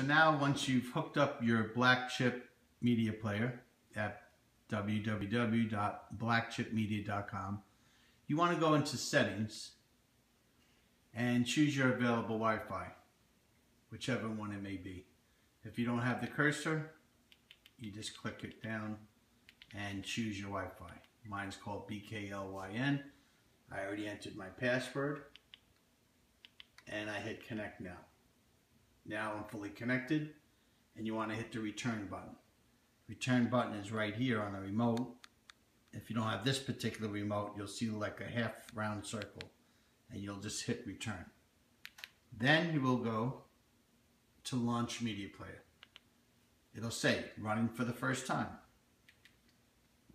so now once you've hooked up your black chip media player at www.blackchipmedia.com, you want to go into settings and choose your available Wi-Fi, whichever one it may be. If you don't have the cursor, you just click it down and choose your Wi-Fi. Mine's called BKLYN. I already entered my password and I hit connect now. Now I'm fully connected and you want to hit the return button. Return button is right here on the remote. If you don't have this particular remote, you'll see like a half round circle and you'll just hit return. Then you will go to launch media player. It'll say running for the first time.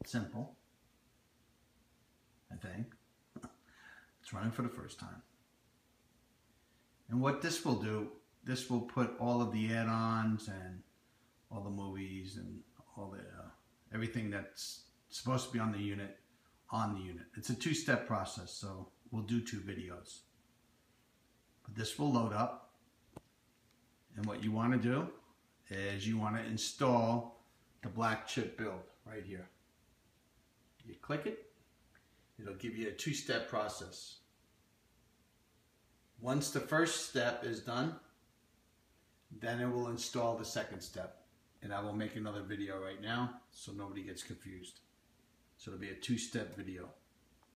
Simple, I think. It's running for the first time. And what this will do, this will put all of the add-ons and all the movies and all the uh, everything that's supposed to be on the unit on the unit. It's a two-step process, so we'll do two videos. But this will load up. And what you want to do is you want to install the black chip build right here. You click it, it'll give you a two-step process. Once the first step is done, then it will install the second step. And I will make another video right now so nobody gets confused. So it'll be a two-step video.